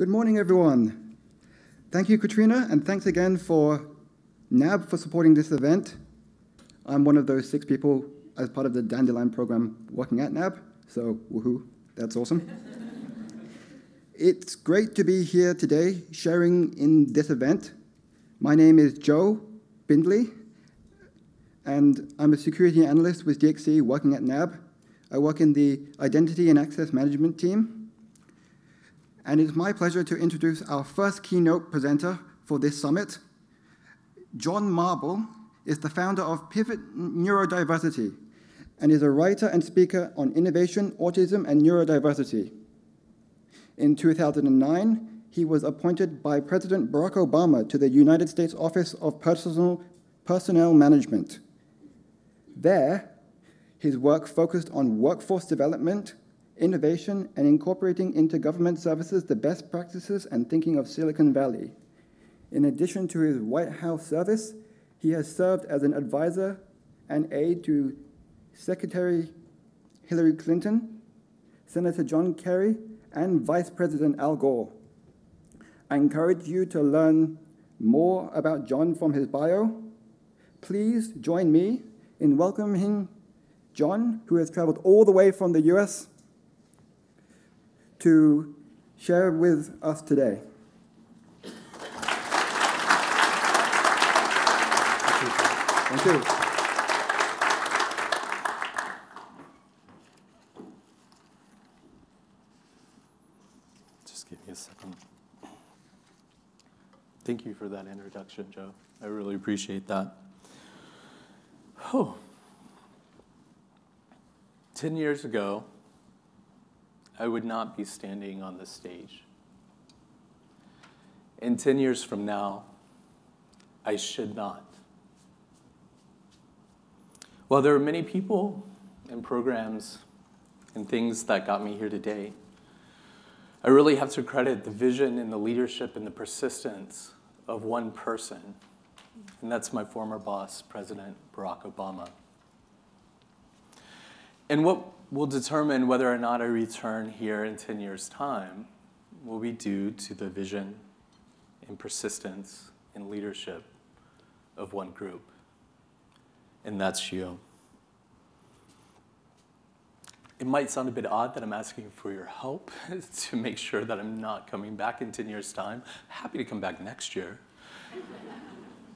Good morning, everyone. Thank you, Katrina, and thanks again for NAB for supporting this event. I'm one of those six people as part of the Dandelion program working at NAB, so woohoo, that's awesome. it's great to be here today sharing in this event. My name is Joe Bindley, and I'm a security analyst with DXC working at NAB. I work in the Identity and Access Management team. And it's my pleasure to introduce our first keynote presenter for this summit. John Marble is the founder of Pivot Neurodiversity and is a writer and speaker on innovation, autism, and neurodiversity. In 2009, he was appointed by President Barack Obama to the United States Office of Personal, Personnel Management. There, his work focused on workforce development, innovation, and incorporating into government services the best practices and thinking of Silicon Valley. In addition to his White House service, he has served as an advisor and aide to Secretary Hillary Clinton, Senator John Kerry, and Vice President Al Gore. I encourage you to learn more about John from his bio. Please join me in welcoming John, who has traveled all the way from the US to share with us today. Thank you. Just give me a second. Thank you for that introduction, Joe. I really appreciate that. Oh. 10 years ago, I would not be standing on this stage. And 10 years from now, I should not. While there are many people and programs and things that got me here today, I really have to credit the vision and the leadership and the persistence of one person, and that's my former boss, President Barack Obama. And what will determine whether or not I return here in 10 years' time will be due to the vision and persistence and leadership of one group and that's you. It might sound a bit odd that I'm asking for your help to make sure that I'm not coming back in 10 years' time. Happy to come back next year.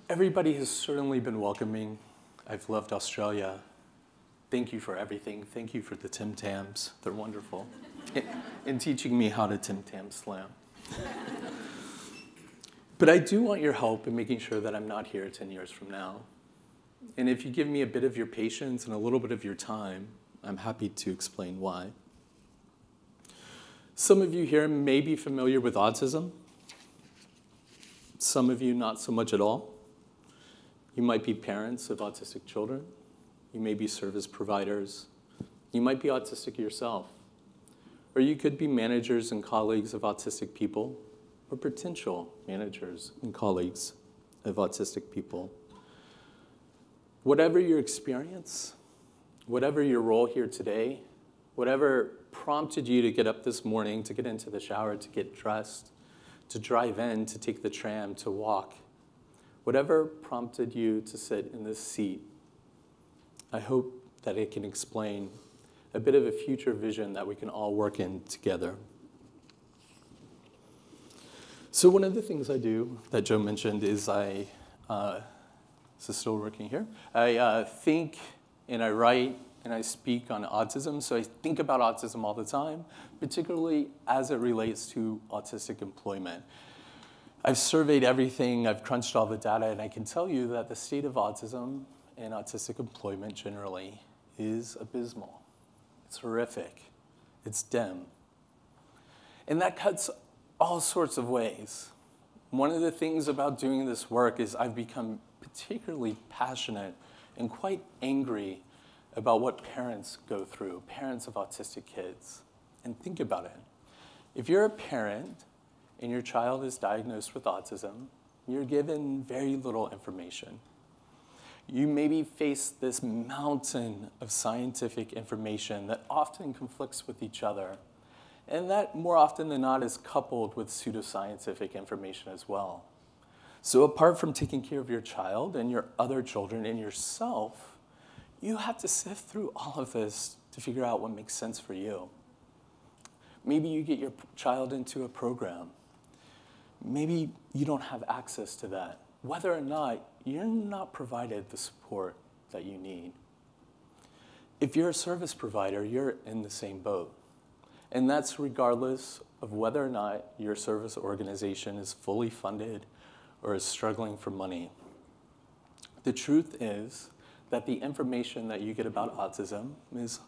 Everybody has certainly been welcoming. I've loved Australia. Thank you for everything. Thank you for the Tim Tams. They're wonderful. in teaching me how to Tim Tam slam. but I do want your help in making sure that I'm not here 10 years from now. And if you give me a bit of your patience and a little bit of your time, I'm happy to explain why. Some of you here may be familiar with autism. Some of you not so much at all. You might be parents of autistic children. You may be service providers. You might be autistic yourself. Or you could be managers and colleagues of autistic people, or potential managers and colleagues of autistic people. Whatever your experience, whatever your role here today, whatever prompted you to get up this morning, to get into the shower, to get dressed, to drive in, to take the tram, to walk, whatever prompted you to sit in this seat, I hope that it can explain a bit of a future vision that we can all work in together. So one of the things I do that Joe mentioned is I uh, is still working here? I uh, think and I write and I speak on autism, so I think about autism all the time, particularly as it relates to autistic employment. I've surveyed everything, I've crunched all the data, and I can tell you that the state of autism and autistic employment generally is abysmal. It's horrific. It's dim. And that cuts all sorts of ways. One of the things about doing this work is I've become particularly passionate and quite angry about what parents go through, parents of autistic kids. And think about it. If you're a parent and your child is diagnosed with autism, you're given very little information. You maybe face this mountain of scientific information that often conflicts with each other. And that, more often than not, is coupled with pseudoscientific information as well. So, apart from taking care of your child and your other children and yourself, you have to sift through all of this to figure out what makes sense for you. Maybe you get your child into a program. Maybe you don't have access to that. Whether or not you're not provided the support that you need. If you're a service provider, you're in the same boat. And that's regardless of whether or not your service organization is fully funded or is struggling for money. The truth is that the information that you get about autism is,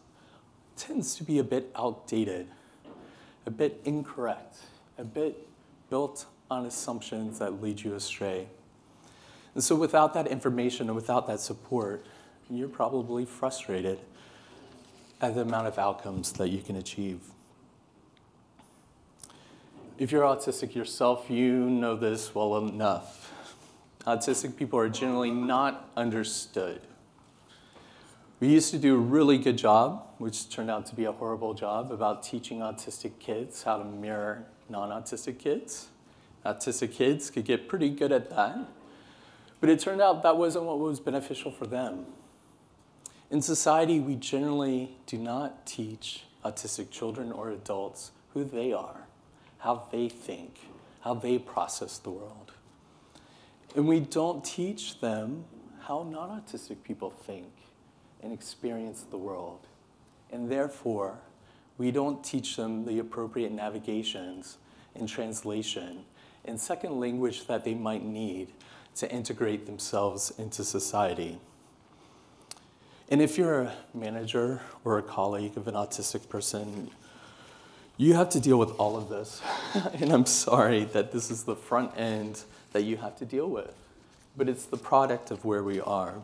tends to be a bit outdated, a bit incorrect, a bit built on assumptions that lead you astray. And so, without that information and without that support, you're probably frustrated at the amount of outcomes that you can achieve. If you're autistic yourself, you know this well enough. Autistic people are generally not understood. We used to do a really good job, which turned out to be a horrible job, about teaching autistic kids how to mirror non autistic kids. Autistic kids could get pretty good at that, but it turned out that wasn't what was beneficial for them. In society, we generally do not teach autistic children or adults who they are how they think, how they process the world. And we don't teach them how non autistic people think and experience the world. And therefore, we don't teach them the appropriate navigations and translation and second language that they might need to integrate themselves into society. And if you're a manager or a colleague of an autistic person, you have to deal with all of this. and I'm sorry that this is the front end that you have to deal with. But it's the product of where we are.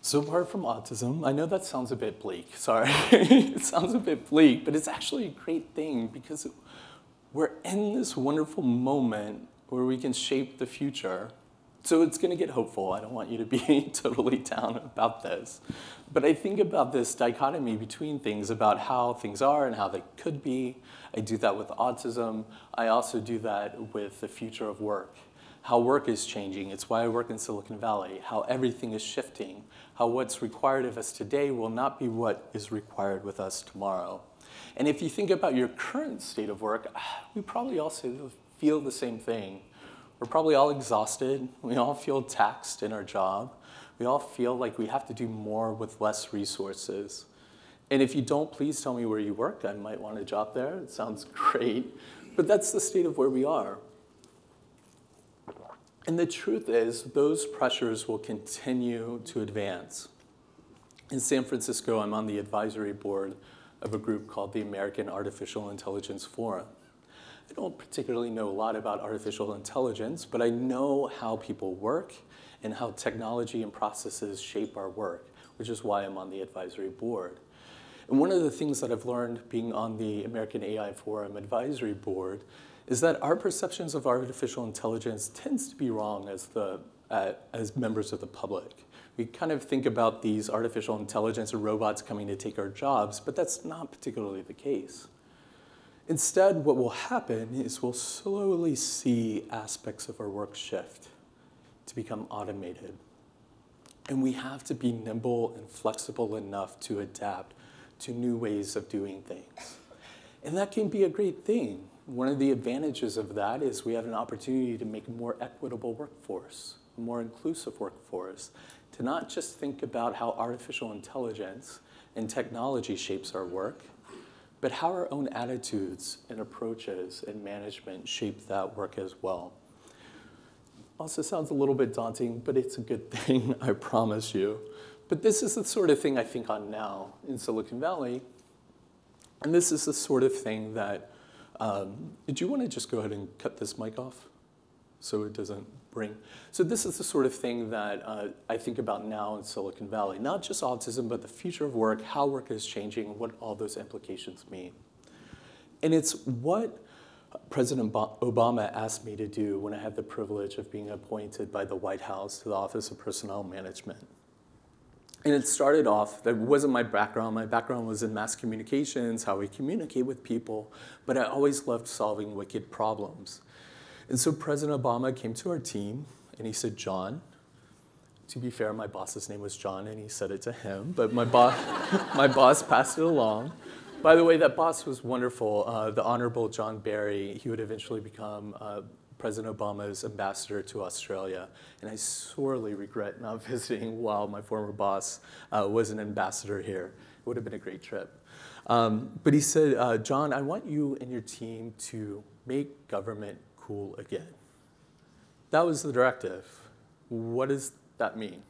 So, apart from autism, I know that sounds a bit bleak. Sorry. it sounds a bit bleak, but it's actually a great thing because we're in this wonderful moment where we can shape the future so it's going to get hopeful. I don't want you to be totally down about this. But I think about this dichotomy between things, about how things are and how they could be. I do that with autism. I also do that with the future of work, how work is changing. It's why I work in Silicon Valley, how everything is shifting, how what's required of us today will not be what is required with us tomorrow. And if you think about your current state of work, ah, we probably all feel the same thing we're probably all exhausted. We all feel taxed in our job. We all feel like we have to do more with less resources. And if you don't, please tell me where you work. I might want a job there. It sounds great. But that's the state of where we are. And the truth is, those pressures will continue to advance. In San Francisco, I'm on the advisory board of a group called the American Artificial Intelligence Forum. I don't particularly know a lot about artificial intelligence, but I know how people work and how technology and processes shape our work, which is why I'm on the advisory board. And one of the things that I've learned being on the American AI Forum advisory board is that our perceptions of artificial intelligence tends to be wrong as, the, uh, as members of the public. We kind of think about these artificial intelligence and robots coming to take our jobs, but that's not particularly the case. Instead, what will happen is we'll slowly see aspects of our work shift to become automated. And we have to be nimble and flexible enough to adapt to new ways of doing things. And that can be a great thing. One of the advantages of that is we have an opportunity to make a more equitable workforce, a more inclusive workforce, to not just think about how artificial intelligence and technology shapes our work, but how our own attitudes and approaches and management shape that work as well. Also sounds a little bit daunting, but it's a good thing, I promise you. But this is the sort of thing I think on now in Silicon Valley. And this is the sort of thing that, um, did you want to just go ahead and cut this mic off so it doesn't bring. So this is the sort of thing that uh, I think about now in Silicon Valley, not just autism, but the future of work, how work is changing, what all those implications mean. And it's what President Obama asked me to do when I had the privilege of being appointed by the White House to the Office of Personnel Management. And it started off, that wasn't my background. My background was in mass communications, how we communicate with people, but I always loved solving wicked problems. And so President Obama came to our team and he said, John, to be fair, my boss's name was John and he said it to him, but my, bo- my boss passed it along. By the way, that boss was wonderful. Uh, the Honorable John Berry, he would eventually become uh, President Obama's ambassador to Australia. And I sorely regret not visiting while my former boss uh, was an ambassador here. It would have been a great trip. Um, but he said, uh, John, I want you and your team to make government cool again. That was the directive. What does that mean?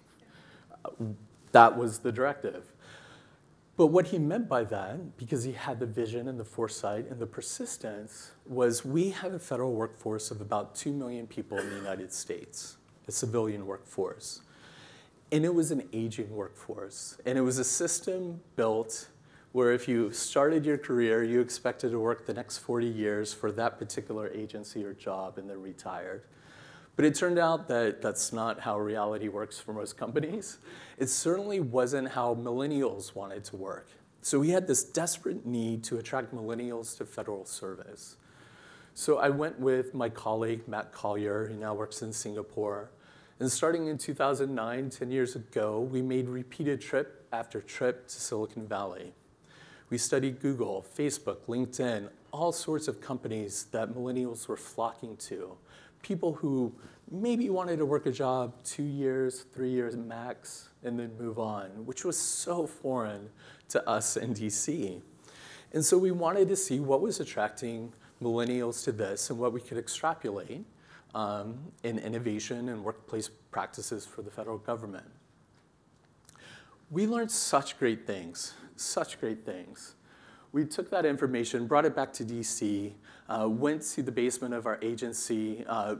That was the directive. But what he meant by that, because he had the vision and the foresight and the persistence, was we have a federal workforce of about 2 million people in the United States, a civilian workforce. And it was an aging workforce. And it was a system built where if you started your career, you expected to work the next 40 years for that particular agency or job and then retired. But it turned out that that's not how reality works for most companies. It certainly wasn't how millennials wanted to work. So we had this desperate need to attract millennials to federal service. So I went with my colleague, Matt Collier, who now works in Singapore. And starting in 2009, 10 years ago, we made repeated trip after trip to Silicon Valley. We studied Google, Facebook, LinkedIn, all sorts of companies that millennials were flocking to people who maybe wanted to work a job two years, three years max, and then move on, which was so foreign to us in DC. And so we wanted to see what was attracting millennials to this and what we could extrapolate um, in innovation and workplace practices for the federal government. We learned such great things, such great things. We took that information, brought it back to DC, uh, went to the basement of our agency, uh,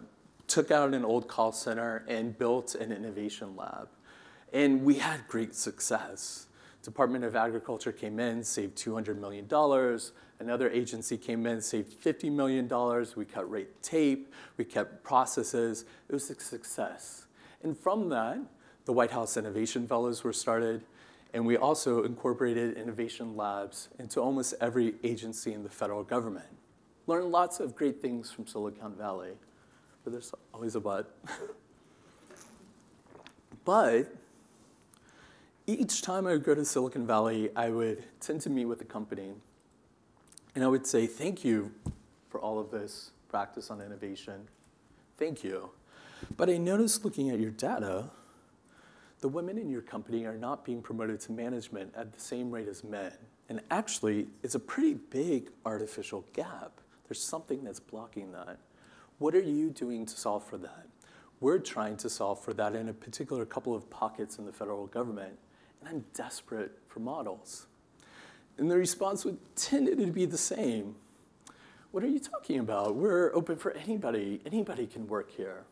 took out an old call center, and built an innovation lab. And we had great success. Department of Agriculture came in, saved $200 million. Another agency came in, saved $50 million. We cut rate tape, we kept processes. It was a success. And from that, the White House Innovation Fellows were started, and we also incorporated innovation labs into almost every agency in the federal government Learned lots of great things from Silicon Valley, but there's always a but. but each time I would go to Silicon Valley, I would tend to meet with the company, and I would say, thank you for all of this practice on innovation. Thank you. But I noticed looking at your data, the women in your company are not being promoted to management at the same rate as men. And actually, it's a pretty big artificial gap. There's something that's blocking that. What are you doing to solve for that? We're trying to solve for that in a particular couple of pockets in the federal government, and I'm desperate for models. And the response would tend to be the same. What are you talking about? We're open for anybody. Anybody can work here.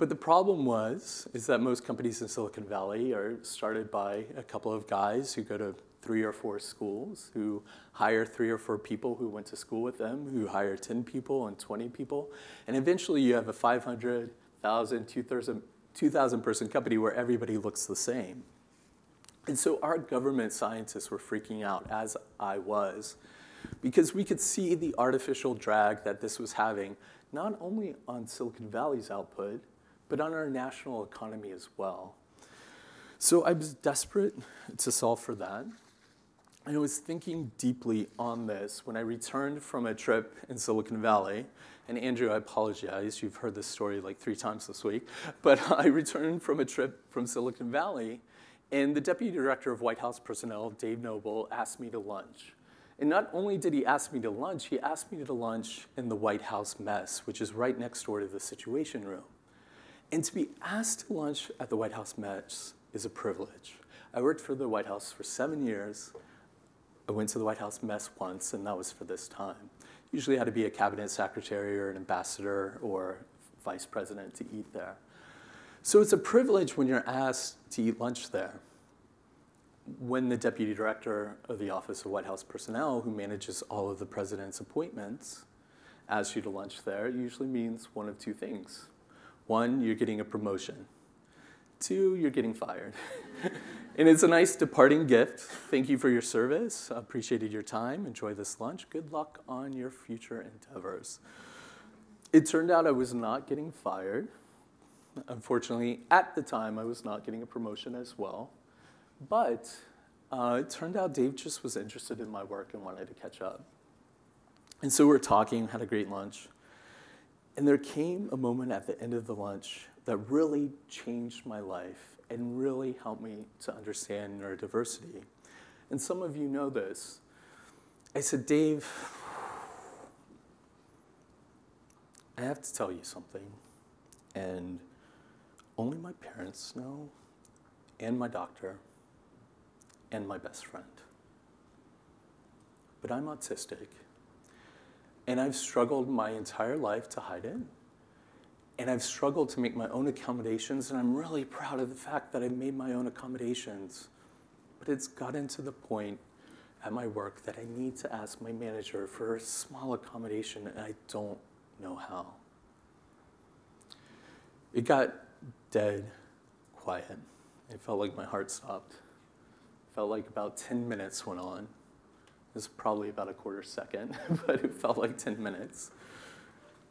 But the problem was, is that most companies in Silicon Valley are started by a couple of guys who go to three or four schools, who hire three or four people who went to school with them, who hire 10 people and 20 people. And eventually you have a 500,000, 2,000 person company where everybody looks the same. And so our government scientists were freaking out, as I was, because we could see the artificial drag that this was having, not only on Silicon Valley's output, but on our national economy as well. So I was desperate to solve for that. And I was thinking deeply on this when I returned from a trip in Silicon Valley. And Andrew, I apologize, you've heard this story like three times this week. But I returned from a trip from Silicon Valley, and the deputy director of White House personnel, Dave Noble, asked me to lunch. And not only did he ask me to lunch, he asked me to lunch in the White House mess, which is right next door to the Situation Room. And to be asked to lunch at the White House mess is a privilege. I worked for the White House for seven years, I went to the White House mess once, and that was for this time. Usually had to be a cabinet secretary or an ambassador or vice president to eat there. So it's a privilege when you're asked to eat lunch there. When the deputy director of the Office of White House Personnel, who manages all of the president's appointments, asks you to lunch there, it usually means one of two things. One, you're getting a promotion. Two, you're getting fired. And it's a nice departing gift. Thank you for your service. Appreciated your time. Enjoy this lunch. Good luck on your future endeavors. It turned out I was not getting fired. Unfortunately, at the time, I was not getting a promotion as well. But uh, it turned out Dave just was interested in my work and wanted to catch up. And so we were talking, had a great lunch. And there came a moment at the end of the lunch that really changed my life and really helped me to understand neurodiversity. And some of you know this. I said, Dave, I have to tell you something. And only my parents know, and my doctor, and my best friend. But I'm autistic, and I've struggled my entire life to hide it. And I've struggled to make my own accommodations, and I'm really proud of the fact that I've made my own accommodations. But it's gotten to the point at my work that I need to ask my manager for a small accommodation, and I don't know how. It got dead quiet. It felt like my heart stopped. It felt like about 10 minutes went on. Was probably about a quarter second, but it felt like 10 minutes.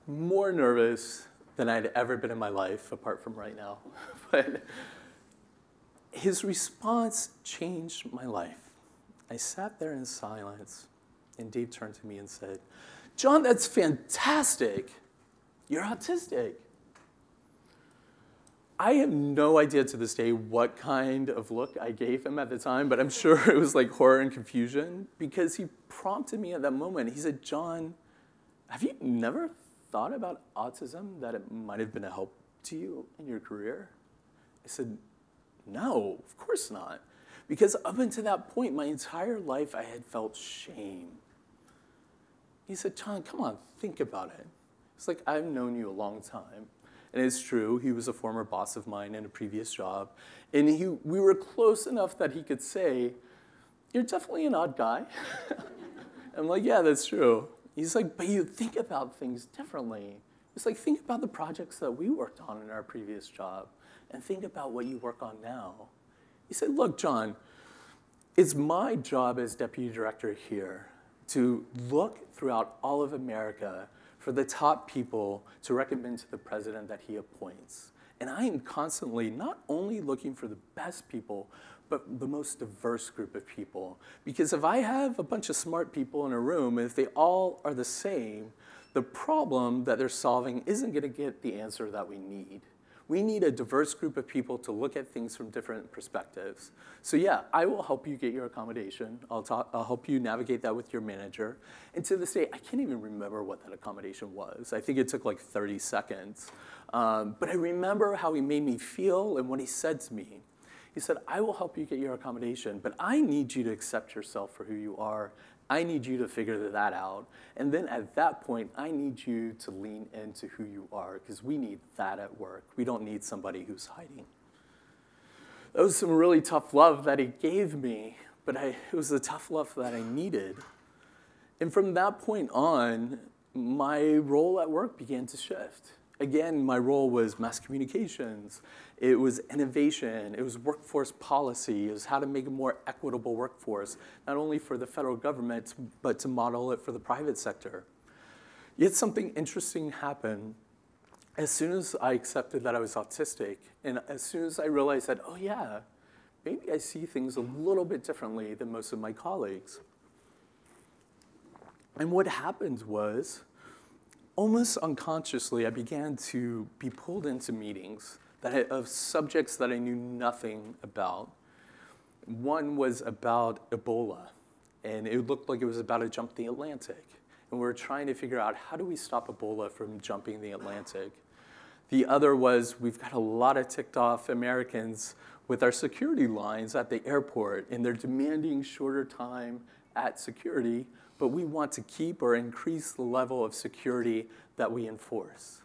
More nervous than I'd ever been in my life, apart from right now. but his response changed my life. I sat there in silence, and Dave turned to me and said, John, that's fantastic. You're autistic. I have no idea to this day what kind of look I gave him at the time, but I'm sure it was like horror and confusion because he prompted me at that moment. He said, John, have you never thought about autism that it might have been a help to you in your career? I said, No, of course not. Because up until that point, my entire life, I had felt shame. He said, John, come on, think about it. It's like, I've known you a long time. And it's true, he was a former boss of mine in a previous job. And he, we were close enough that he could say, You're definitely an odd guy. I'm like, Yeah, that's true. He's like, But you think about things differently. It's like, think about the projects that we worked on in our previous job and think about what you work on now. He said, Look, John, it's my job as deputy director here to look throughout all of America for the top people to recommend to the president that he appoints. And I am constantly not only looking for the best people, but the most diverse group of people. Because if I have a bunch of smart people in a room, and if they all are the same, the problem that they're solving isn't going to get the answer that we need. We need a diverse group of people to look at things from different perspectives. So yeah, I will help you get your accommodation. I'll, talk, I'll help you navigate that with your manager. And to this day, I can't even remember what that accommodation was. I think it took like 30 seconds. Um, but I remember how he made me feel and what he said to me. He said, I will help you get your accommodation, but I need you to accept yourself for who you are I need you to figure that out. And then at that point, I need you to lean into who you are because we need that at work. We don't need somebody who's hiding. That was some really tough love that he gave me, but I, it was the tough love that I needed. And from that point on, my role at work began to shift. Again, my role was mass communications, it was innovation, it was workforce policy, it was how to make a more equitable workforce, not only for the federal government, but to model it for the private sector. Yet something interesting happened as soon as I accepted that I was autistic, and as soon as I realized that, oh yeah, maybe I see things a little bit differently than most of my colleagues. And what happened was, almost unconsciously, I began to be pulled into meetings that I, of subjects that I knew nothing about. One was about Ebola, and it looked like it was about to jump the Atlantic. And we were trying to figure out how do we stop Ebola from jumping the Atlantic. The other was we've got a lot of ticked off Americans with our security lines at the airport, and they're demanding shorter time at security but we want to keep or increase the level of security that we enforce.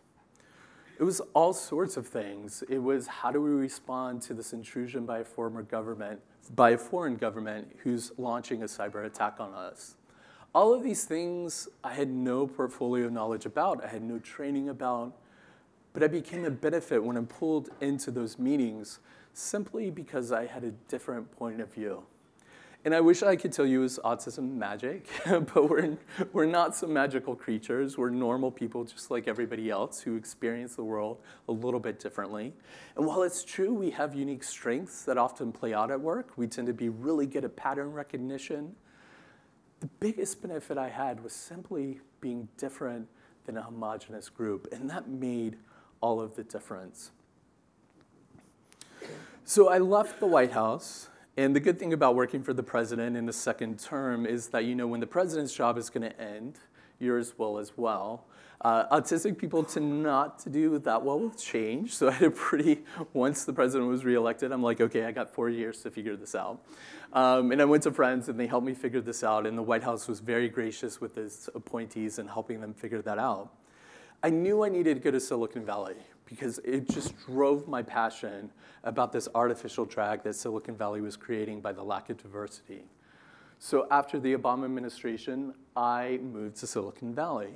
It was all sorts of things. It was how do we respond to this intrusion by a former government, by a foreign government who's launching a cyber attack on us. All of these things I had no portfolio knowledge about, I had no training about, but I became a benefit when I'm pulled into those meetings simply because I had a different point of view. And I wish I could tell you was autism magic, but we're, we're not some magical creatures. We're normal people just like everybody else who experience the world a little bit differently. And while it's true we have unique strengths that often play out at work, we tend to be really good at pattern recognition. The biggest benefit I had was simply being different than a homogenous group, and that made all of the difference. So I left the White House and the good thing about working for the president in the second term is that you know when the president's job is going to end, yours will as well. Uh, autistic people tend not to do that well with change, so I had a pretty, once the president was reelected, I'm like, okay, I got four years to figure this out. Um, and I went to friends and they helped me figure this out, and the White House was very gracious with its appointees and helping them figure that out. I knew I needed to go to Silicon Valley because it just drove my passion about this artificial drag that Silicon Valley was creating by the lack of diversity. So after the Obama administration, I moved to Silicon Valley.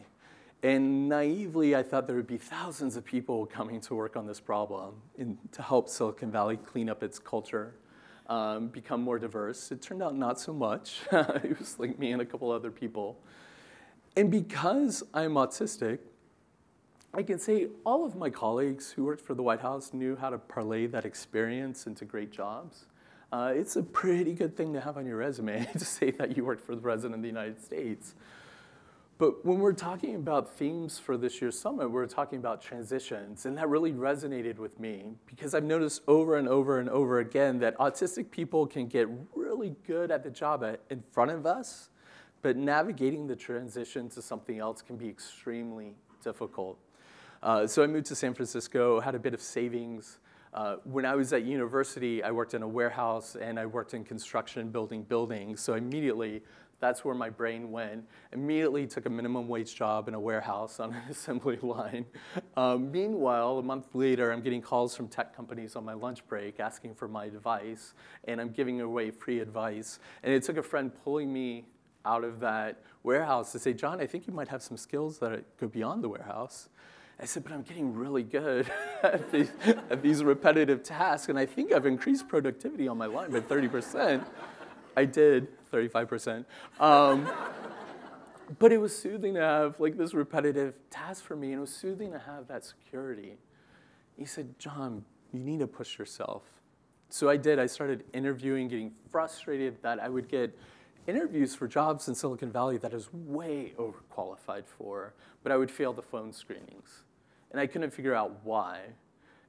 And naively, I thought there would be thousands of people coming to work on this problem in, to help Silicon Valley clean up its culture, um, become more diverse. It turned out not so much. it was like me and a couple other people. And because I'm autistic, I can say all of my colleagues who worked for the White House knew how to parlay that experience into great jobs. Uh, it's a pretty good thing to have on your resume to say that you worked for the President of the United States. But when we're talking about themes for this year's summit, we're talking about transitions, and that really resonated with me because I've noticed over and over and over again that autistic people can get really good at the job in front of us, but navigating the transition to something else can be extremely difficult. Uh, so I moved to San Francisco, had a bit of savings. Uh, when I was at university, I worked in a warehouse and I worked in construction building buildings. So immediately, that's where my brain went. Immediately took a minimum wage job in a warehouse on an assembly line. Um, meanwhile, a month later, I'm getting calls from tech companies on my lunch break asking for my advice, and I'm giving away free advice. And it took a friend pulling me out of that warehouse to say, John, I think you might have some skills that go beyond the warehouse. I said, but I'm getting really good at, these, at these repetitive tasks, and I think I've increased productivity on my line by 30%. I did, 35%. Um, but it was soothing to have like this repetitive task for me, and it was soothing to have that security. He said, John, you need to push yourself. So I did. I started interviewing, getting frustrated that I would get interviews for jobs in Silicon Valley that I was way overqualified for, but I would fail the phone screenings and I couldn't figure out why.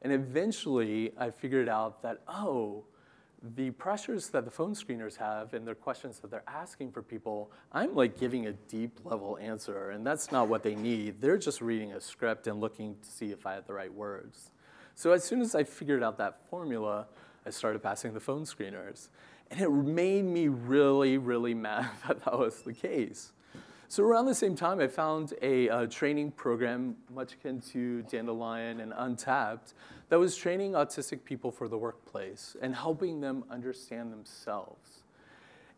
And eventually, I figured out that, oh, the pressures that the phone screeners have and their questions that they're asking for people, I'm like giving a deep level answer, and that's not what they need. They're just reading a script and looking to see if I had the right words. So as soon as I figured out that formula, I started passing the phone screeners. And it made me really, really mad that that was the case. So around the same time, I found a, a, training program much akin to Dandelion and Untapped that was training autistic people for the workplace and helping them understand themselves.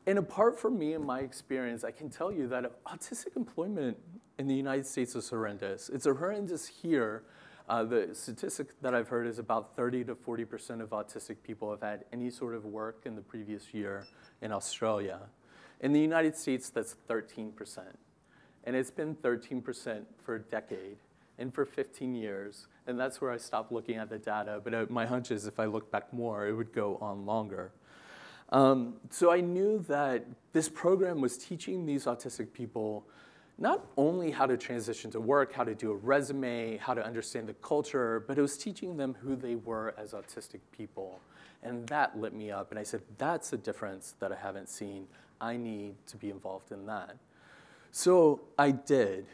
And apart from me and my experience, I can tell you that autistic employment in the United States is horrendous. It's horrendous here. Uh, the statistic that I've heard is about 30 to 40% of autistic people have had any sort of work in the previous year in Australia. In the United States, that's 13%. And it's been 13% for a decade and for 15 years. And that's where I stopped looking at the data. But uh, my hunch is if I look back more, it would go on longer. Um, so I knew that this program was teaching these autistic people not only how to transition to work, how to do a resume, how to understand the culture, but it was teaching them who they were as autistic people. And that lit me up. And I said, that's a difference that I haven't seen. I need to be involved in that. So I did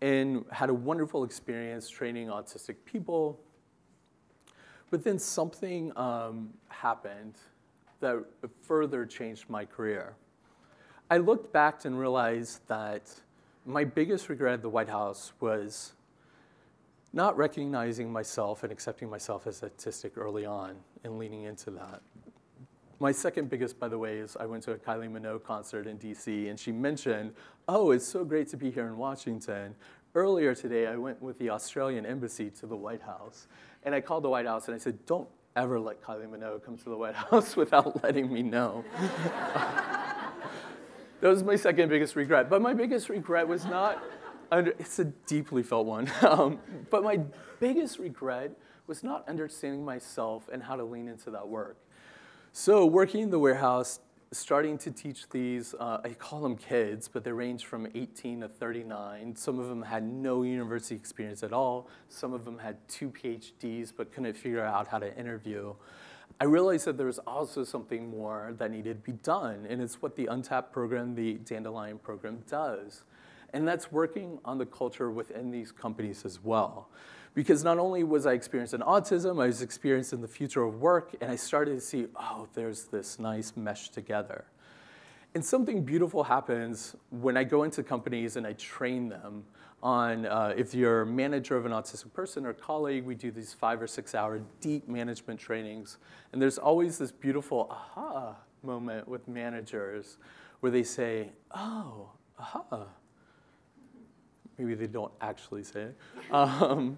and had a wonderful experience training autistic people. But then something um, happened that further changed my career. I looked back and realized that my biggest regret at the White House was not recognizing myself and accepting myself as autistic early on and leaning into that. My second biggest, by the way, is I went to a Kylie Minogue concert in DC, and she mentioned, oh, it's so great to be here in Washington. Earlier today, I went with the Australian embassy to the White House, and I called the White House and I said, don't ever let Kylie Minogue come to the White House without letting me know. that was my second biggest regret. But my biggest regret was not, under, it's a deeply felt one, um, but my biggest regret was not understanding myself and how to lean into that work. So working in the warehouse, starting to teach these, uh, I call them kids, but they range from 18 to 39. Some of them had no university experience at all. Some of them had two PhDs, but couldn't figure out how to interview. I realized that there was also something more that needed to be done, and it's what the Untapped program, the Dandelion program does. And that's working on the culture within these companies as well. Because not only was I experiencing autism, I was experiencing the future of work, and I started to see, oh, there's this nice mesh together. And something beautiful happens when I go into companies and I train them on uh, if you're a manager of an autistic person or colleague, we do these five or six hour deep management trainings. And there's always this beautiful aha moment with managers where they say, oh, aha. Maybe they don't actually say it. Um,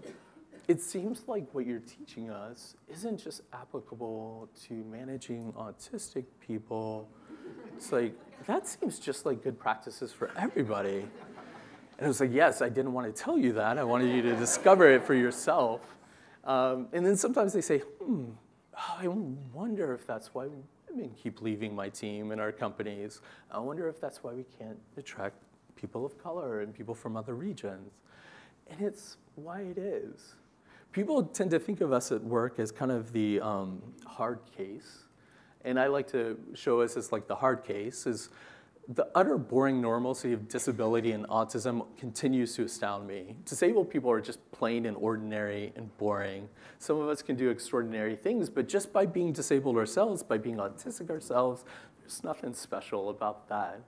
it seems like what you're teaching us isn't just applicable to managing autistic people. It's like, that seems just like good practices for everybody. And I was like, yes, I didn't want to tell you that. I wanted you to discover it for yourself. Um, and then sometimes they say, hmm, I wonder if that's why women keep leaving my team and our companies. I wonder if that's why we can't attract people of color and people from other regions. And it's why it is people tend to think of us at work as kind of the um, hard case. And I like to show us as like the hard case is the utter boring normalcy of disability and autism continues to astound me. Disabled people are just plain and ordinary and boring. Some of us can do extraordinary things, but just by being disabled ourselves, by being autistic ourselves, there's nothing special about that.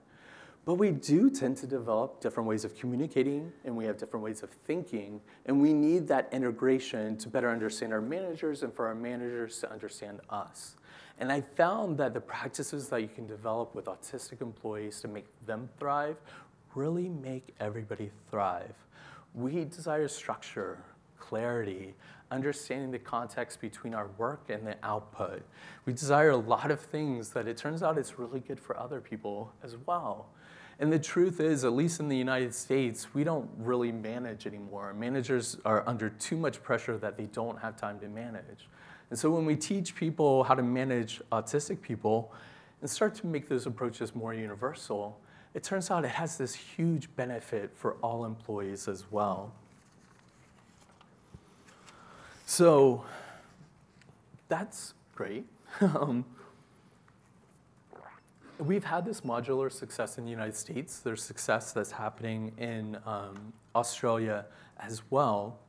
But we do tend to develop different ways of communicating and we have different ways of thinking. And we need that integration to better understand our managers and for our managers to understand us. And I found that the practices that you can develop with autistic employees to make them thrive really make everybody thrive. We desire structure, clarity, understanding the context between our work and the output. We desire a lot of things that it turns out it's really good for other people as well. And the truth is, at least in the United States, we don't really manage anymore. Managers are under too much pressure that they don't have time to manage. And so when we teach people how to manage autistic people and start to make those approaches more universal, it turns out it has this huge benefit for all employees as well. So that's great. um, we've had this modular success in the United States. There's success that's happening in um, Australia as well.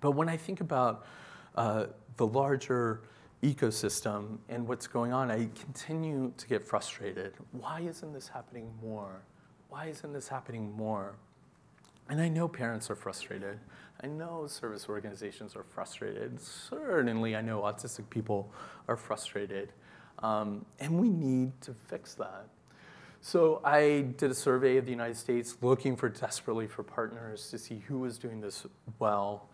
But when I think about uh, the larger ecosystem and what's going on, I continue to get frustrated. Why isn't this happening more? Why isn't this happening more? And I know parents are frustrated. I know service organizations are frustrated. Certainly, I know autistic people are frustrated. Um, and we need to fix that. So I did a survey of the United States looking for desperately for partners to see who was doing this well.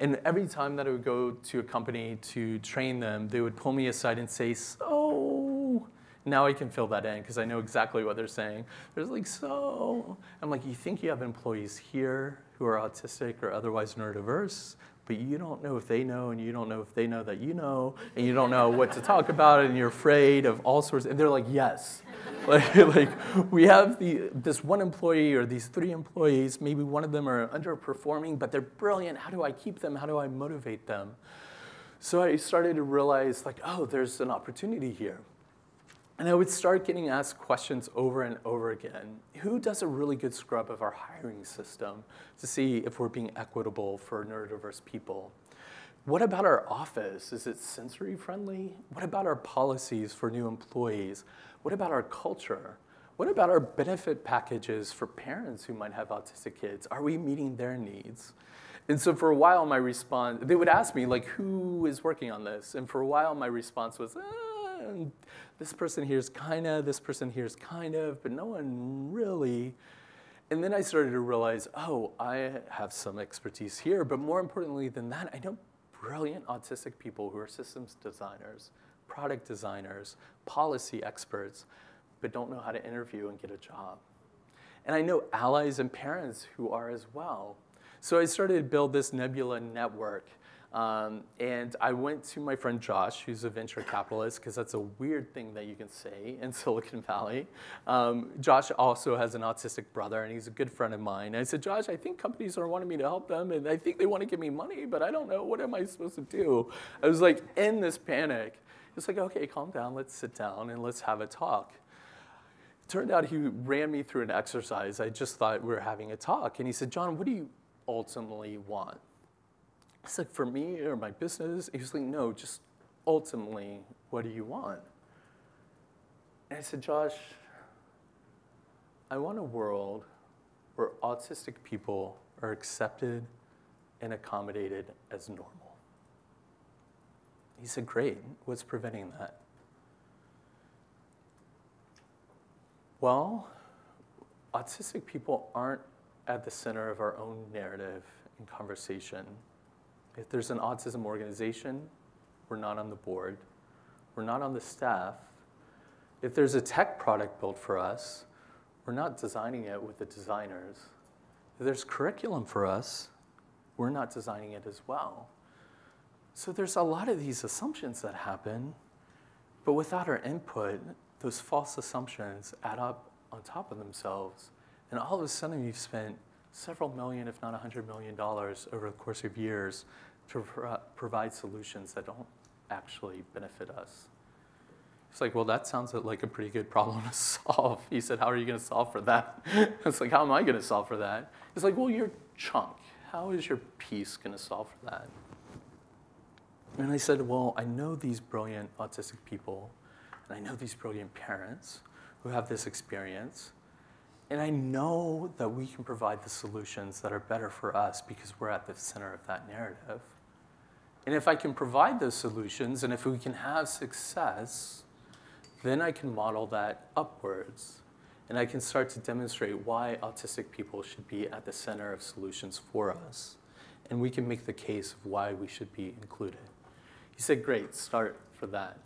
And every time that I would go to a company to train them, they would pull me aside and say, so, now I can fill that in because I know exactly what they're saying. There's like, so, I'm like, you think you have employees here who are autistic or otherwise neurodiverse? But you don't know if they know, and you don't know if they know that you know, and you don't know what to talk about, and you're afraid of all sorts. And they're like, yes. like, like we have the, this one employee or these three employees, maybe one of them are underperforming, but they're brilliant. How do I keep them? How do I motivate them? So I started to realize, like, oh, there's an opportunity here. And I would start getting asked questions over and over again. Who does a really good scrub of our hiring system to see if we're being equitable for neurodiverse people? What about our office? Is it sensory friendly? What about our policies for new employees? What about our culture? What about our benefit packages for parents who might have autistic kids? Are we meeting their needs? And so for a while, my response, they would ask me, like, who is working on this? And for a while, my response was, eh, this person hears kind of, this person hears kind of, but no one really. And then I started to realize, oh, I have some expertise here, but more importantly than that, I know brilliant autistic people who are systems designers, product designers, policy experts, but don't know how to interview and get a job. And I know allies and parents who are as well. So I started to build this Nebula network um, and I went to my friend Josh, who's a venture capitalist, because that's a weird thing that you can say in Silicon Valley. Um, Josh also has an autistic brother, and he's a good friend of mine. And I said, Josh, I think companies are wanting me to help them, and I think they want to give me money, but I don't know. What am I supposed to do? I was like in this panic. It's like, okay, calm down. Let's sit down and let's have a talk. Turned out he ran me through an exercise. I just thought we were having a talk. And he said, John, what do you ultimately want? It's like, for me or my business? He was like, no, just ultimately, what do you want? And I said, Josh, I want a world where autistic people are accepted and accommodated as normal. He said, Great, what's preventing that? Well, autistic people aren't at the center of our own narrative and conversation. If there's an autism organization, we're not on the board. We're not on the staff. If there's a tech product built for us, we're not designing it with the designers. If there's curriculum for us, we're not designing it as well. So there's a lot of these assumptions that happen, but without our input, those false assumptions add up on top of themselves. And all of a sudden, you've spent several million, if not a $100 million over the course of years to pro provide solutions that don't actually benefit us. It's like, well, that sounds like a pretty good problem to solve. He said, how are you going to solve for that? it's like, how am I going to solve for that? It's like, well, your chunk. How is your piece going to solve for that? And I said, well, I know these brilliant autistic people, and I know these brilliant parents who have this experience, and I know that we can provide the solutions that are better for us because we're at the center of that narrative. And if I can provide those solutions and if we can have success, then I can model that upwards. And I can start to demonstrate why autistic people should be at the center of solutions for us. And we can make the case of why we should be included. He said, great, start for that.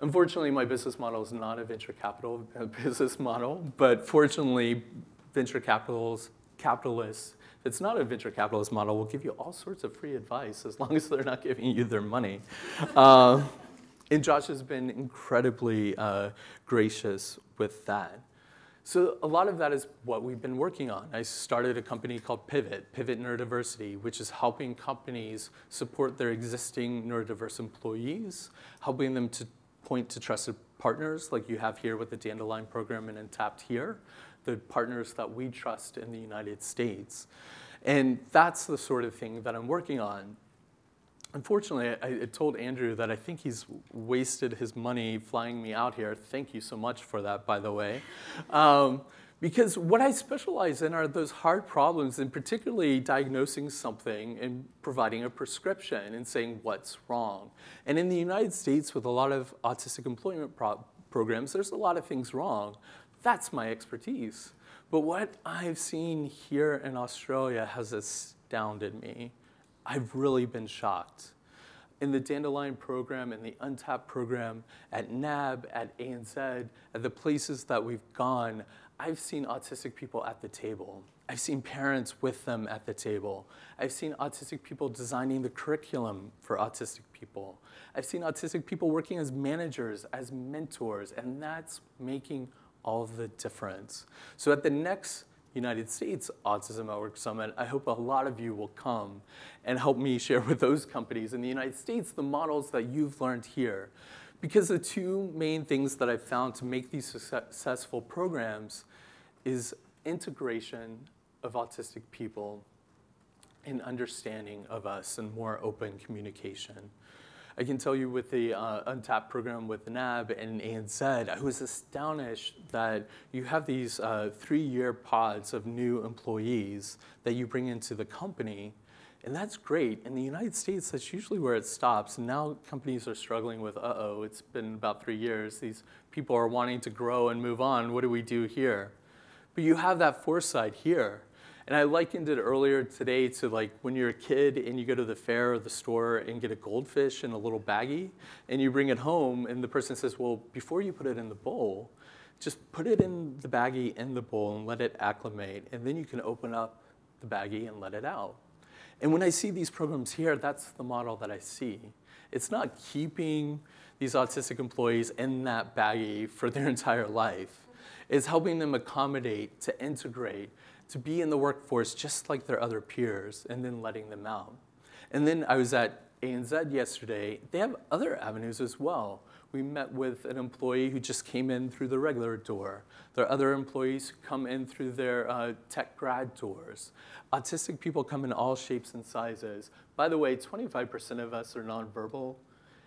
Unfortunately, my business model is not a venture capital business model, but fortunately, venture capitals, capitalists, if it's not a venture capitalist model, will give you all sorts of free advice as long as they're not giving you their money. Uh, and Josh has been incredibly uh, gracious with that. So a lot of that is what we've been working on. I started a company called Pivot, Pivot Neurodiversity, which is helping companies support their existing neurodiverse employees, helping them to point to trusted partners like you have here with the Dandelion program and Untapped here, the partners that we trust in the United States. And that's the sort of thing that I'm working on. Unfortunately, I, I, told Andrew that I think he's wasted his money flying me out here. Thank you so much for that, by the way. Um, because what I specialize in are those hard problems, and particularly diagnosing something and providing a prescription and saying what's wrong. And in the United States, with a lot of autistic employment pro programs, there's a lot of things wrong. That's my expertise. But what I've seen here in Australia has astounded me. I've really been shocked. In the Dandelion program, in the Untapped program, at NAB, at ANZ, at the places that we've gone, I've seen autistic people at the table. I've seen parents with them at the table. I've seen autistic people designing the curriculum for autistic people. I've seen autistic people working as managers, as mentors, and that's making all the difference. So at the next United States Autism Network Summit, I hope a lot of you will come and help me share with those companies in the United States the models that you've learned here. Because the two main things that I've found to make these successful programs is integration of autistic people and understanding of us and more open communication. I can tell you with the uh, Untapped program with NAB and ANZ, I was astonished that you have these uh, three-year pods of new employees that you bring into the company and that's great. In the United States, that's usually where it stops. And now companies are struggling with, uh-oh, it's been about three years. These people are wanting to grow and move on. What do we do here? But you have that foresight here. And I likened it earlier today to like when you're a kid and you go to the fair or the store and get a goldfish in a little baggie and you bring it home and the person says, well, before you put it in the bowl, just put it in the baggie in the bowl and let it acclimate. And then you can open up the baggie and let it out. And when I see these programs here, that's the model that I see. It's not keeping these autistic employees in that baggie for their entire life. It's helping them accommodate, to integrate, to be in the workforce just like their other peers, and then letting them out. And then I was at ANZ yesterday. They have other avenues as well. We met with an employee who just came in through the regular door. There are other employees who come in through their uh, tech grad doors. Autistic people come in all shapes and sizes. By the way, 25% of us are nonverbal,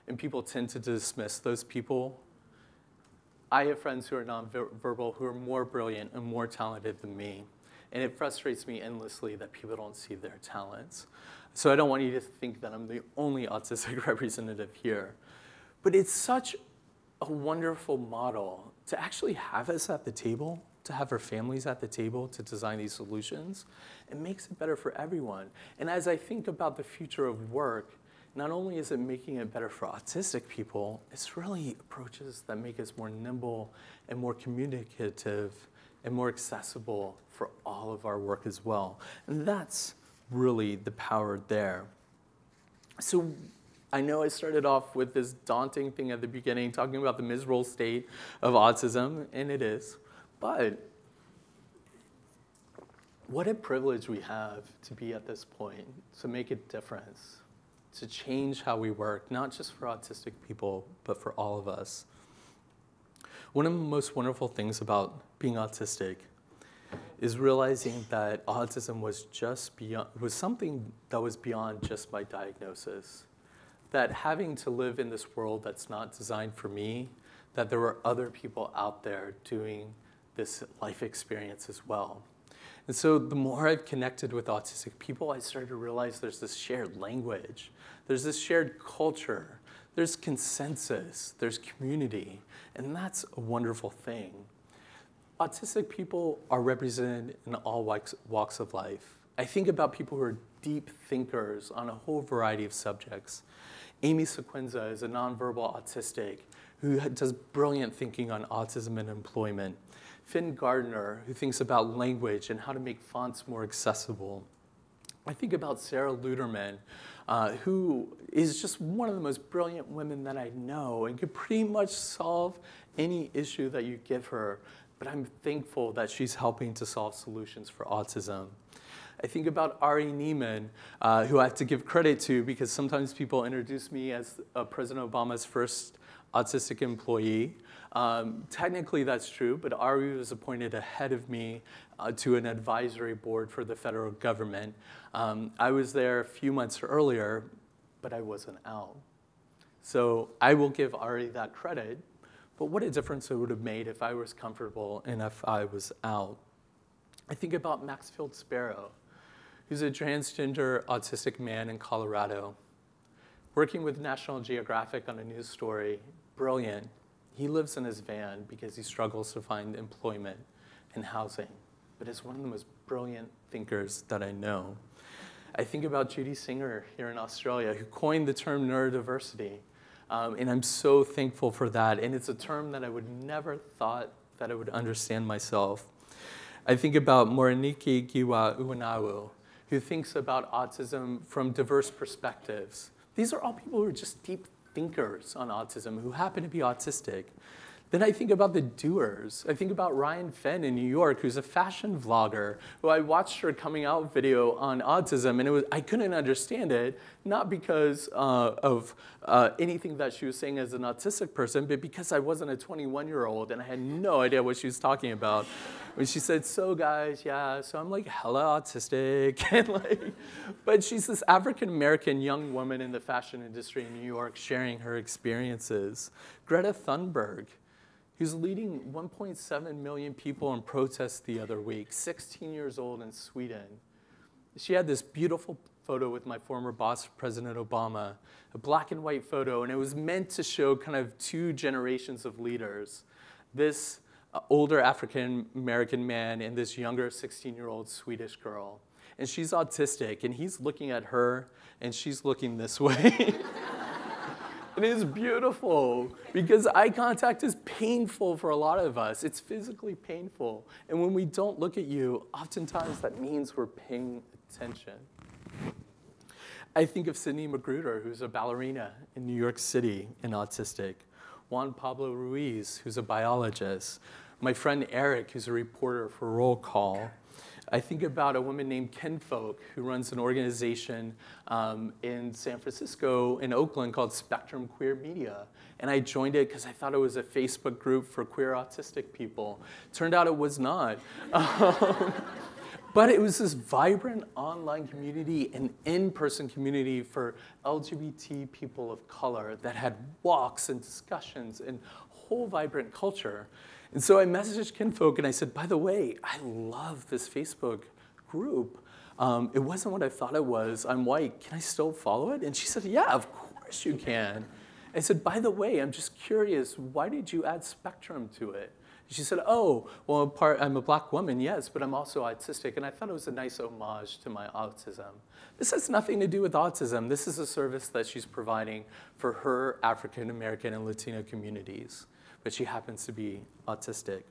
and people tend to dismiss those people. I have friends who are nonverbal who are more brilliant and more talented than me. And it frustrates me endlessly that people don't see their talents. So I don't want you to think that I'm the only autistic representative here. But it's such a wonderful model to actually have us at the table, to have our families at the table to design these solutions. It makes it better for everyone. And as I think about the future of work, not only is it making it better for autistic people, it's really approaches that make us more nimble and more communicative and more accessible for all of our work as well. And that's really the power there. So I know I started off with this daunting thing at the beginning, talking about the miserable state of autism, and it is. But what a privilege we have to be at this point, to make a difference, to change how we work, not just for autistic people, but for all of us. One of the most wonderful things about being autistic is realizing that autism was just beyond was something that was beyond just my diagnosis that having to live in this world that's not designed for me, that there were other people out there doing this life experience as well. And so the more I've connected with autistic people, I started to realize there's this shared language, there's this shared culture, there's consensus, there's community, and that's a wonderful thing. Autistic people are represented in all walks of life. I think about people who are deep thinkers on a whole variety of subjects. Amy Sequenzia is a nonverbal autistic who does brilliant thinking on autism and employment. Finn Gardiner, who thinks about language and how to make fonts more accessible. I think about Sarah Luterman, uh, who is just one of the most brilliant women that I know and could pretty much solve any issue that you give her. But I'm thankful that she's helping to solve solutions for autism. I think about Ari Ne'eman, uh, who I have to give credit to because sometimes people introduce me as uh, President Obama's first autistic employee. Um, technically, that's true, but Ari was appointed ahead of me uh, to an advisory board for the federal government. Um, I was there a few months earlier, but I wasn't out. So I will give Ari that credit, but what a difference it would have made if I was comfortable and if I was out. I think about Maxfield Sparrow. who's a transgender autistic man in Colorado, working with National Geographic on a news story. Brilliant. He lives in his van because he struggles to find employment and housing, but is one of the most brilliant thinkers that I know. I think about Judy Singer here in Australia, who coined the term neurodiversity. Um, and I'm so thankful for that. And it's a term that I would never thought that I would understand myself. I think about Morénike Giwa Onaiwu, who thinks about autism from diverse perspectives. These are all people who are just deep thinkers on autism who happen to be autistic. Then I think about the doers. I think about Ryan Fenn in New York, who's a fashion vlogger, who I watched her coming out video on autism, and it was, I couldn't understand it, not because uh, of uh, anything that she was saying as an autistic person, but because I wasn't a 21 year old and I had no idea what she was talking about. When she said, so guys, yeah, so I'm like hella autistic, and like, but she's this African American young woman in the fashion industry in New York sharing her experiences. Greta Thunberg, He's leading 1.7 million people in protest the other week, 16 years old in Sweden. She had this beautiful photo with my former boss, President Obama, a black and white photo, and it was meant to show kind of two generations of leaders. This uh, older African American man and this younger 16 year old Swedish girl. And she's autistic, and he's looking at her, and she's looking this way. it is beautiful because eye contact is painful for a lot of us. It's physically painful. And when we don't look at you, oftentimes that means we're paying attention. I think of Sydney Magruder, who's a ballerina in New York City and autistic. Juan Pablo Ruiz, who's a biologist. My friend Eric, who's a reporter for Roll Call. I think about a woman named Ken Folk who runs an organization um, in San Francisco, in Oakland, called Spectrum Queer Media. And I joined it because I thought it was a Facebook group for queer autistic people. Turned out it was not. Um, but it was this vibrant online community and in-person community for LGBT people of color that had walks and discussions and whole vibrant culture. And so I messaged Kinfolk and I said, by the way, I love this Facebook group. Um, it wasn't what I thought it was. I'm white. Can I still follow it? And she said, yeah, of course you can. I said, by the way, I'm just curious, why did you add Spectrum to it? She said, oh, well, part, I'm a black woman, yes, but I'm also autistic. And I thought it was a nice homage to my autism. This has nothing to do with autism. This is a service that she's providing for her African American and Latino communities. But she happens to be autistic.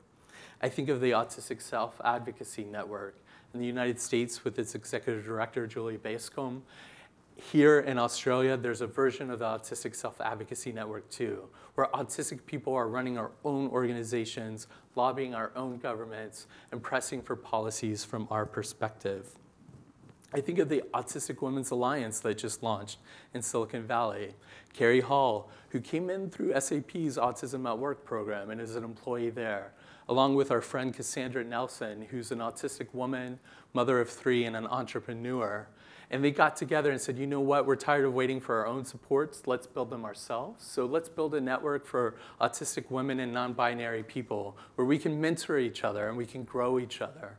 I think of the Autistic Self Advocacy Network in the United States with its executive director, Julia Bascom, here in Australia, there's a version of the Autistic Self-Advocacy Network too, where autistic people are running our own organizations, lobbying our own governments, and pressing for policies from our perspective. I think of the Autistic Women's Alliance that just launched in Silicon Valley. Carrie Hall, who came in through SAP's Autism at Work program and is an employee there, along with our friend Cassandra Nelson, who's an autistic woman, mother of three, and an entrepreneur. And they got together and said, you know what, we're tired of waiting for our own supports. Let's build them ourselves. So let's build a network for autistic women and non-binary people where we can mentor each other and we can grow each other.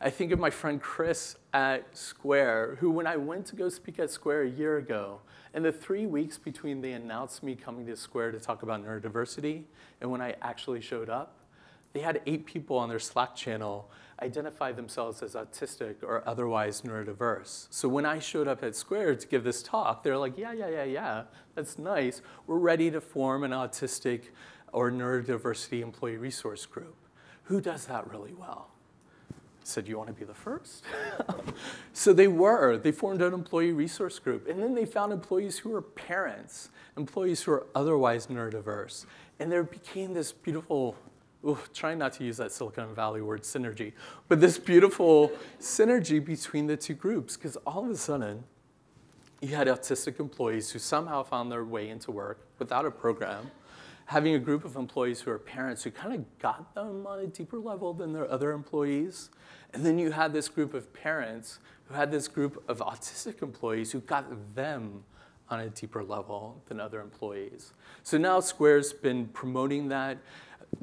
I think of my friend Chris at Square, who when I went to go speak at Square a year ago, in the three weeks between they announced me coming to Square to talk about neurodiversity and when I actually showed up, they had eight people on their Slack channel identify themselves as autistic or otherwise neurodiverse. So when I showed up at Square to give this talk, they're like, yeah, yeah, yeah, yeah, that's nice. We're ready to form an autistic or neurodiversity employee resource group. Who does that really well? Said, you want to be the first? so they were. They formed an employee resource group. And then they found employees who were parents, employees who are otherwise neurodiverse. And there became this beautiful ooh, trying not to use that Silicon Valley word synergy, but this beautiful synergy between the two groups, because all of a sudden, you had autistic employees who somehow found their way into work without a program, having a group of employees who are parents who kind of got them on a deeper level than their other employees. And then you had this group of parents who had this group of autistic employees who got them on a deeper level than other employees. So now Square's been promoting that.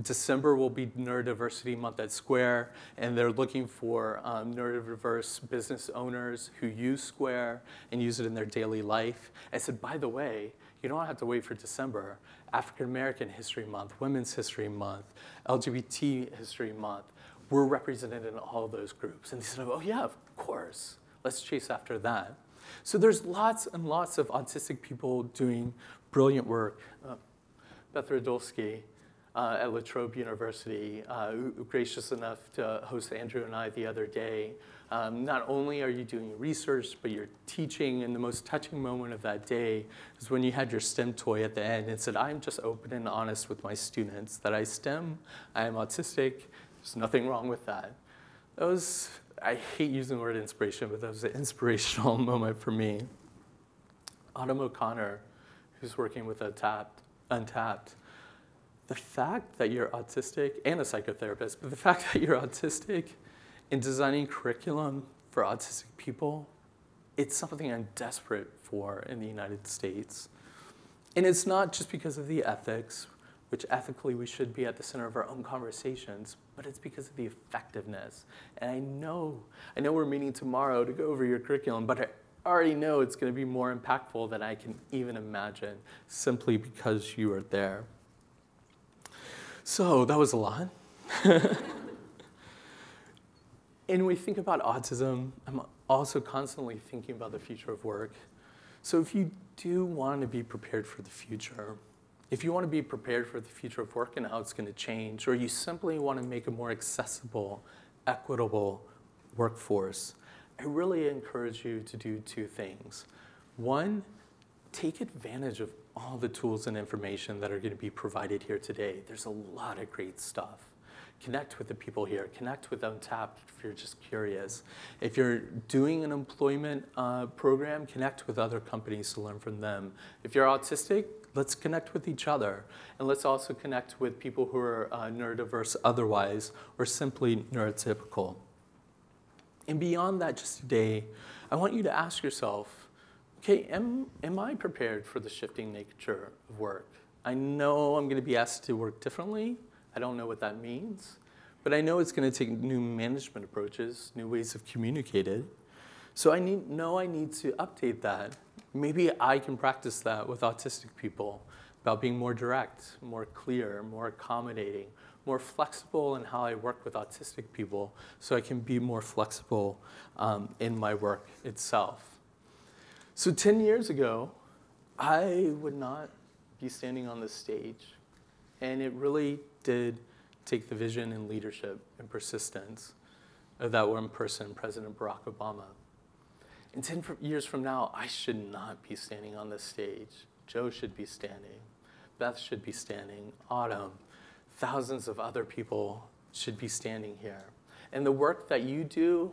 December will be Neurodiversity Month at Square, and they're looking for um, neurodiverse business owners who use Square and use it in their daily life. I said, by the way, you don't have to wait for December. African American History Month, Women's History Month, LGBT History Month, we're represented in all those groups. And they said, oh yeah, of course. Let's chase after that. So there's lots and lots of autistic people doing brilliant work. Uh, Beth Radulski, uh, at La Trobe University, uh, gracious enough to host Andrew and I the other day. Um, not only are you doing research, but you're teaching, and the most touching moment of that day is when you had your stim toy at the end and said, I'm just open and honest with my students that I stim, I am autistic, there's nothing wrong with that. That was, I hate using the word inspiration, but that was an inspirational moment for me. Autumn O'Connor, who's working with Untapped, Untapped the fact that you're autistic, and a psychotherapist, but the fact that you're autistic in designing curriculum for autistic people, it's something I'm desperate for in the United States. And it's not just because of the ethics, which ethically we should be at the center of our own conversations, but it's because of the effectiveness. And I know, I know we're meeting tomorrow to go over your curriculum, but I already know it's going to be more impactful than I can even imagine simply because you are there. So that was a lot. and when we think about autism, I'm also constantly thinking about the future of work. So if you do want to be prepared for the future, if you want to be prepared for the future of work and how it's going to change, or you simply want to make a more accessible, equitable workforce, I really encourage you to do two things. One, take advantage of all the tools and information that are going to be provided here today. There's a lot of great stuff. Connect with the people here. Connect with Untapped if you're just curious. If you're doing an employment uh, program, connect with other companies to learn from them. If you're autistic, let's connect with each other. And let's also connect with people who are uh, neurodiverse otherwise or simply neurotypical. And beyond that, just today, I want you to ask yourself, okay, am, am I prepared for the shifting nature of work? I know I'm going to be asked to work differently. I don't know what that means. But I know it's going to take new management approaches, new ways of communicating. So I need, know I need to update that. Maybe I can practice that with autistic people about being more direct, more clear, more accommodating, more flexible in how I work with autistic people so I can be more flexible um, in my work itself. So 10 years ago, I would not be standing on this stage. And it really did take the vision and leadership and persistence of that one person, President Barack Obama. And 10 years from now, I should not be standing on this stage. Joe should be standing. Beth should be standing. Autumn. Thousands of other people should be standing here. And the work that you do,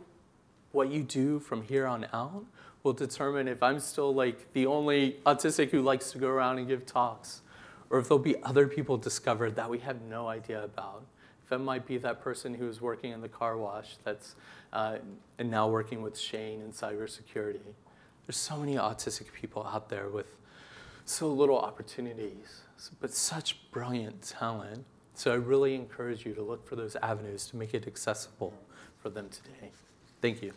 what you do from here on out, will determine if I'm still like the only autistic who likes to go around and give talks, or if there'll be other people discovered that we have no idea about. If it might be that person who's working in the car wash that's uh, and now working with Shane in cybersecurity. There's so many autistic people out there with so little opportunities, but such brilliant talent. So I really encourage you to look for those avenues to make it accessible for them today. Thank you.